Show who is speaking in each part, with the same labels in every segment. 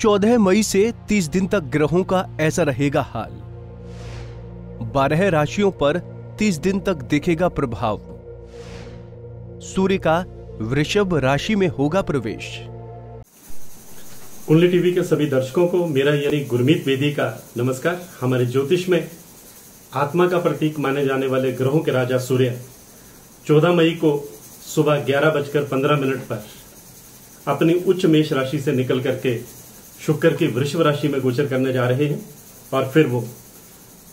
Speaker 1: चौदह मई से तीस दिन तक ग्रहों का ऐसा रहेगा हाल। बारह राशियों पर तीस दिन तक दिखेगा प्रभाव। सूर्य का वृषभ राशि में होगा प्रवेश।
Speaker 2: कुंडली टीवी के सभी दर्शकों को मेरा यानी गुरमीत वेदी का नमस्कार। हमारे ज्योतिष में आत्मा का प्रतीक माने जाने वाले ग्रहों के राजा सूर्य 14 मई को सुबह ग्यारह बजकर पंद्रह मिनट पर अपनी उच्च मेष राशि से निकल करके शुक्र की वृषभ राशि में गोचर करने जा रहे हैं और फिर वो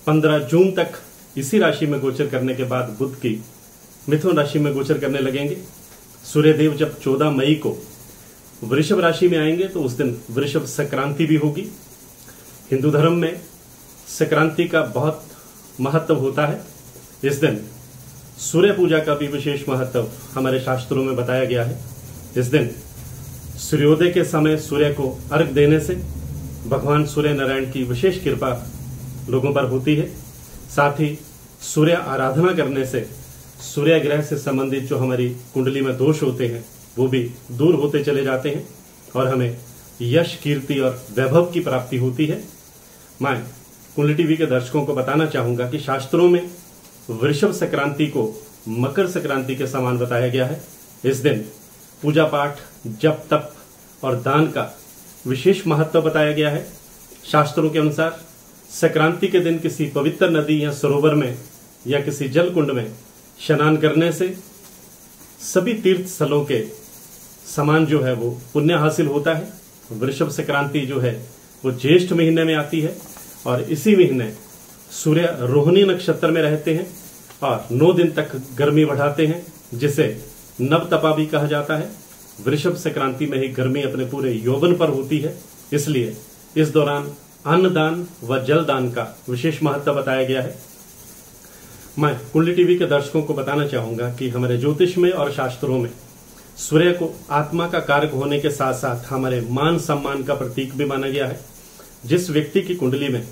Speaker 2: 15 जून तक इसी राशि में गोचर करने के बाद बुद्ध की मिथुन राशि में गोचर करने लगेंगे। सूर्यदेव जब 14 मई को वृषभ राशि में आएँगे तो उस दिन वृषभ संक्रांति भी होगी। हिंदू धर्म में संक्रांति का बहुत महत्व होता है। इस दिन सूर्य पूजा का भी विशेष महत्व हमारे शास्त्रों में बताया गया है। इस दिन सूर्योदय के समय सूर्य को अर्घ देने से भगवान सूर्य नारायण की विशेष कृपा लोगों पर होती है। साथ ही सूर्य आराधना करने से सूर्य ग्रह से संबंधित जो हमारी कुंडली में दोष होते हैं, वो भी दूर होते चले जाते हैं और हमें यश, कीर्ति और वैभव की प्राप्ति होती है। मैं कुंडली टीवी के दर्शकों को बताना चाहूँगा कि शास्त्रों में वृषभ संक्रांति को मकर संक्रांति के समान बताया गया है। इस दिन पूजा पाठ, जप, तप और दान का विशेष महत्व बताया गया है। शास्त्रों के अनुसार, संक्रांति के दिन किसी पवित्र नदी या सरोवर में या किसी जल कुंड में स्नान करने से सभी तीर्थ स्थलों के समान जो है वो पुण्य हासिल होता है। वृषभ संक्रांति जो है वो ज्येष्ठ महीने में आती है और इसी महीने सूर्य रोहिणी नक्षत्र में रहते हैं और नौ दिन तक गर्मी बढ़ाते हैं, जिसे नव तपा भी कहा जाता है। वृषभ संक्रांति में ही गर्मी अपने पूरे यौवन पर होती है। इसलिए इस दौरान अन्नदान व जलदान का विशेष महत्व बताया गया है। मैं कुंडली टीवी के दर्शकों को बताना चाहूँगा कि हमारे ज्योतिष में और शास्त्रों में सूर्य को आत्मा का कारक होने के साथ साथ हमारे मान सम्मान का प्रतीक भी माना गया है। जिस व्यक्ति की कुंडली में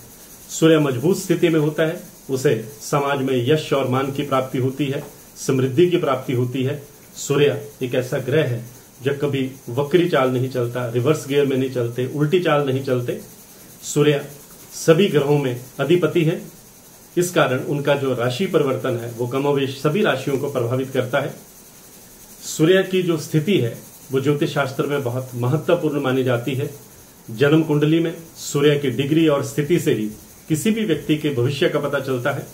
Speaker 2: सूर्य मज़बूत स्थिति में होता है, उसे समाज में यश और मान की प्राप्ति होती है, समृद्धि की प्राप्ति होती है। सूर्य एक ऐसा ग्रह है जो कभी वक्री चाल नहीं चलता, रिवर्स गियर में नहीं चलते, उल्टी चाल नहीं चलते, सूर्य सभी ग्रहों में अधिपति है। इस कारण उनका जो राशि परिवर्तन है, वो कमोवेश सभी राशियों को प्रभावित करता है। सूर्य की जो स्थिति है, वो ज्योतिष शास्त्र में बहुत महत्वपूर्ण मानी जाती है। जन्म कुंडली में सूर्य की डिग्री और स्थिति से ही किसी भी व्यक्ति के भविष्य का पता चलता है।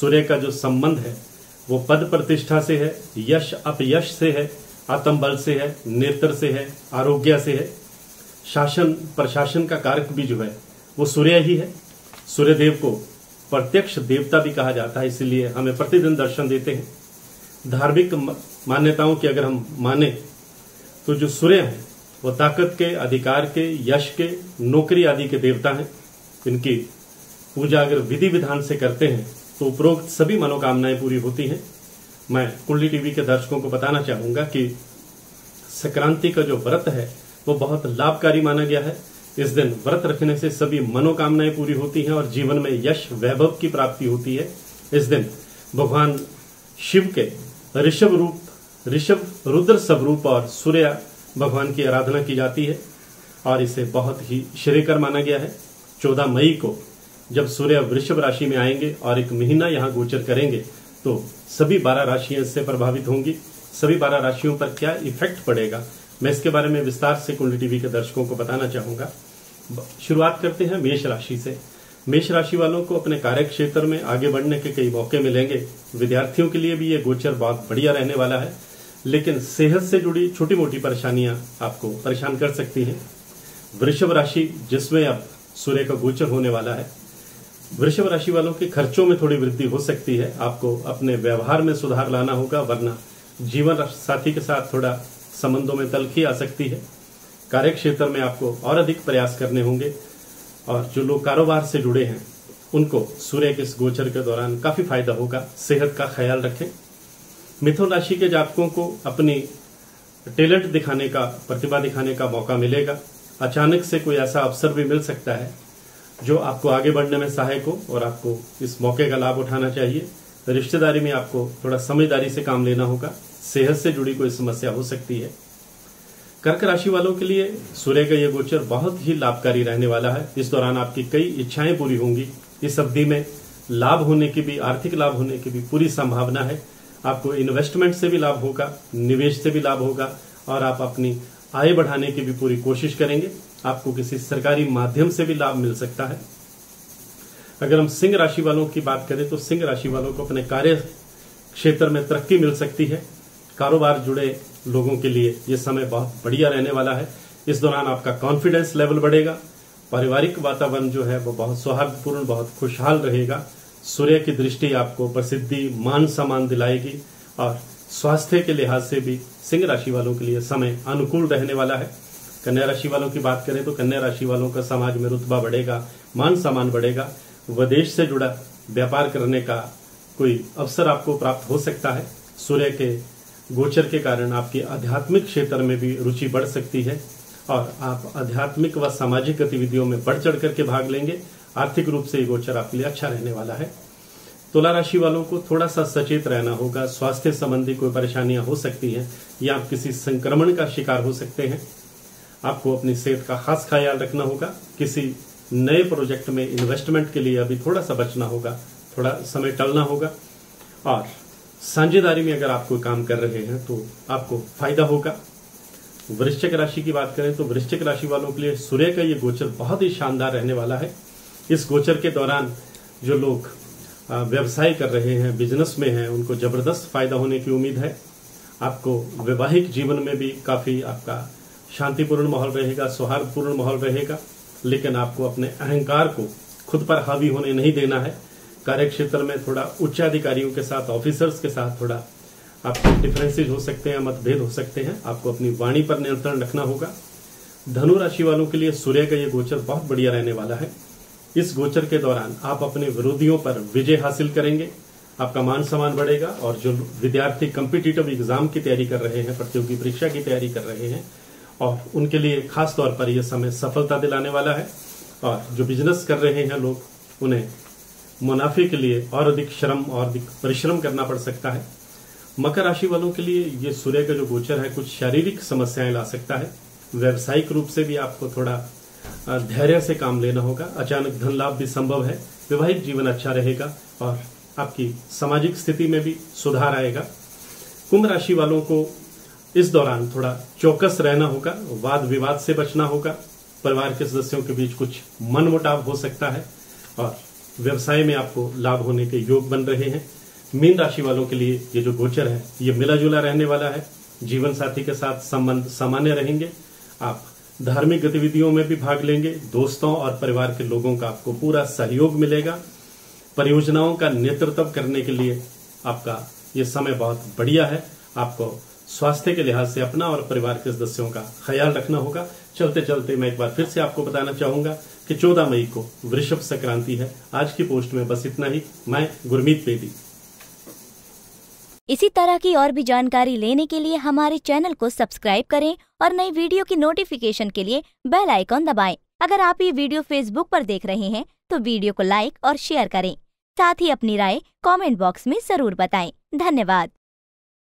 Speaker 2: सूर्य का जो संबंध है वो पद प्रतिष्ठा से है, यश अपयश से है आत्म बल से है, नेत्र से है, आरोग्य से है। शासन, प्रशासन का कारक भी जो है, वो सूर्य ही है। सूर्यदेव को प्रत्यक्ष देवता भी कहा जाता है, इसलिए हमें प्रतिदिन दर्शन देते हैं। धार्मिक मान्यताओं की अगर हम माने तो जो सूर्य है, वो ताकत के, अधिकार के, यश के, नौकरी आदि के देवता हैं। इनकी पूजा अगर विधि विधान से करते हैं तो उपरोक्त सभी मनोकामनाएँ पूरी होती हैं। मैं कुंडली टीवी के दर्शकों को बताना चाहूँगा कि संक्रांति का जो व्रत है, वो बहुत लाभकारी माना गया है। इस दिन व्रत रखने से सभी मनोकामनाएँ पूरी होती हैं और जीवन में यश, वैभव की प्राप्ति होती है। इस दिन भगवान शिव के ऋषभ रूप, ऋषभ रुद्र स्वरूप और सूर्य भगवान की आराधना की जाती है और इसे बहुत ही श्रेयकर माना गया है। चौदह मई को जब सूर्य वृषभ राशि में आएँगे और एक महीना यहाँ गोचर करेंगे तो सभी बारह राशियाँ इससे प्रभावित होंगी। सभी बारह राशियों पर क्या इफ़ेक्ट पड़ेगा? मैं इसके बारे में विस्तार से कुंडली टीवी के दर्शकों को बताना चाहूँगा। शुरुआत करते हैं मेष राशि से। मेष राशि वालों को अपने कार्य क्षेत्र में आगे बढ़ने के कई मौके मिलेंगे। विद्यार्थियों के लिए भी ये गोचर बहुत बढ़िया रहने वाला है, लेकिन सेहत से जुड़ी छोटी मोटी परेशानियाँ आपको परेशान कर सकती हैं। वृषभ राशि जिसमें अब सूर्य का गोचर होने वाला है वृषभ राशि वालों के खर्चों में थोड़ी वृद्धि हो सकती है। आपको अपने व्यवहार में सुधार लाना होगा, वरना जीवन साथी के साथ थोड़ा संबंधों में तलखी आ सकती है। कार्य क्षेत्र में आपको और अधिक प्रयास करने होंगे और जो लोग कारोबार से जुड़े हैं, उनको सूर्य के इस गोचर के दौरान काफ़ी फ़ायदा होगा। सेहत का ख्याल रखें। मिथुन राशि के जातकों को अपनी टैलेंट दिखाने का, प्रतिभा दिखाने का मौका मिलेगा। अचानक से कोई ऐसा अवसर भी मिल सकता है जो आपको आगे बढ़ने में सहायक हो और आपको इस मौके का लाभ उठाना चाहिए रिश्तेदारी में आपको थोड़ा समझदारी से काम लेना होगा। सेहत से जुड़ी कोई समस्या हो सकती है। कर्क राशि वालों के लिए सूर्य का यह गोचर बहुत ही लाभकारी रहने वाला है। इस दौरान आपकी कई इच्छाएँ पूरी होंगी। इस अवधि में लाभ होने की भी, आर्थिक लाभ होने की भी पूरी संभावना है। आपको इन्वेस्टमेंट से भी लाभ होगा, निवेश से भी लाभ होगा और आप अपनी आय बढ़ाने की भी पूरी कोशिश करेंगे। आपको किसी सरकारी माध्यम से भी लाभ मिल सकता है। अगर हम सिंह राशि वालों की बात करें तो सिंह राशि वालों को अपने कार्य क्षेत्र में तरक्की मिल सकती है। कारोबार जुड़े लोगों के लिए यह समय बहुत बढ़िया रहने वाला है। इस दौरान आपका कॉन्फिडेंस लेवल बढ़ेगा। पारिवारिक वातावरण जो है, वो बहुत सौहार्दपूर्ण, बहुत खुशहाल रहेगा। सूर्य की दृष्टि आपको प्रसिद्धि, मान सम्मान दिलाएगी और स्वास्थ्य के लिहाज से भी सिंह राशि वालों के लिए समय अनुकूल रहने वाला है। कन्या राशि वालों की बात करें तो कन्या राशि वालों का समाज में रुतबा बढ़ेगा, मान सम्मान बढ़ेगा विदेश से जुड़ा व्यापार करने का कोई अवसर आपको प्राप्त हो सकता है। सूर्य के गोचर के कारण आपकी आध्यात्मिक क्षेत्र में भी रुचि बढ़ सकती है और आप आध्यात्मिक व सामाजिक गतिविधियों में बढ़ चढ़ करके भाग लेंगे। आर्थिक रूप से ये गोचर आपके लिए अच्छा रहने वाला है। तुला राशि वालों को थोड़ा सा सचेत रहना होगा, स्वास्थ्य संबंधी कोई परेशानियाँ हो सकती हैं या आप किसी संक्रमण का शिकार हो सकते हैं। आपको अपनी सेहत का खास ख्याल रखना होगा। किसी नए प्रोजेक्ट में इन्वेस्टमेंट के लिए अभी थोड़ा सा बचना होगा, थोड़ा समय टलना होगा। और साझेदारी में अगर आप कोई काम कर रहे हैं तो आपको फ़ायदा होगा। वृश्चिक राशि की बात करें तो वृश्चिक राशि वालों के लिए सूर्य का ये गोचर बहुत ही शानदार रहने वाला है। इस गोचर के दौरान जो लोग व्यवसाय कर रहे हैं बिज़नेस में हैं, उनको ज़बरदस्त फ़ायदा होने की उम्मीद है। आपको वैवाहिक जीवन में भी काफ़ी आपका शांतिपूर्ण माहौल रहेगा, सौहार्दपूर्ण माहौल रहेगा, लेकिन आपको अपने अहंकार को खुद पर हावी होने नहीं देना है। कार्य क्षेत्र में थोड़ा उच्च अधिकारियों के साथ ऑफिसर्स के साथ थोड़ा आपके डिफरेंसेज हो सकते हैं, मतभेद हो सकते हैं। आपको अपनी वाणी पर नियंत्रण रखना होगा। धनु राशि वालों के लिए सूर्य का ये गोचर बहुत बढ़िया रहने वाला है। इस गोचर के दौरान आप अपने विरोधियों पर विजय हासिल करेंगे। आपका मान सम्मान बढ़ेगा और जो विद्यार्थी कम्पिटिटिव एग्ज़ाम की तैयारी कर रहे हैं, प्रतियोगी परीक्षा की तैयारी कर रहे हैं और उनके लिए खास तौर पर यह समय सफलता दिलाने वाला है। और जो बिज़नेस कर रहे हैं लोग, उन्हें मुनाफे के लिए और अधिक श्रम और अधिक परिश्रम करना पड़ सकता है। मकर राशि वालों के लिए ये सूर्य का जो गोचर है, कुछ शारीरिक समस्याएँ ला सकता है। व्यवसायिक रूप से भी आपको थोड़ा धैर्य से काम लेना होगा। अचानक धन लाभ भी संभव है। वैवाहिक जीवन अच्छा रहेगा और आपकी सामाजिक स्थिति में भी सुधार आएगा। कुंभ राशि वालों को इस दौरान थोड़ा चौकस रहना होगा वाद विवाद से बचना होगा, परिवार के सदस्यों के बीच कुछ मन मुटाव हो सकता है और व्यवसाय में आपको लाभ होने के योग बन रहे हैं। मीन राशि वालों के लिए ये जो गोचर है, ये मिला जुला रहने वाला है। जीवन साथी के साथ संबंध सामान्य रहेंगे। आप धार्मिक गतिविधियों में भी भाग लेंगे। दोस्तों और परिवार के लोगों का आपको पूरा सहयोग मिलेगा। परियोजनाओं का नेतृत्व करने के लिए आपका ये समय बहुत बढ़िया है। आपको स्वास्थ्य के लिहाज से अपना और परिवार के सदस्यों का ख्याल रखना होगा। चलते चलते मैं एक बार फिर से आपको बताना चाहूँगा कि 14 मई को वृषभ संक्रांति है। आज की पोस्ट में बस इतना ही। मैं गुरमीत बेदी।
Speaker 3: इसी तरह की और भी जानकारी लेने के लिए हमारे चैनल को सब्सक्राइब करें और नई वीडियो की नोटिफिकेशन के लिए बेल आइकॉन दबाएँ। अगर आप ये वीडियो फेसबुक पर देख रहे हैं तो वीडियो को लाइक और शेयर करें। साथ ही अपनी राय कमेंट बॉक्स में ज़रूर बताएँ। धन्यवाद।